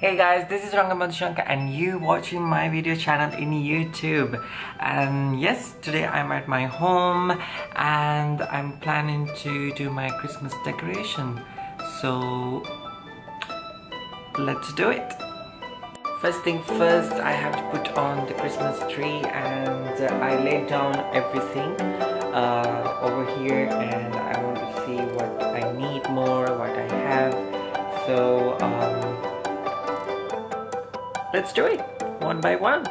Hey guys, this is Rangamadhushanka and you watching my video channel in YouTube. And yes, today I'm at my home and I'm planning to do my Christmas decoration. So let's do it. First thing first, I have to put on the Christmas tree and I laid down everything uh, over here and I want to see what I need more, what I have. So um, let's do it one by one.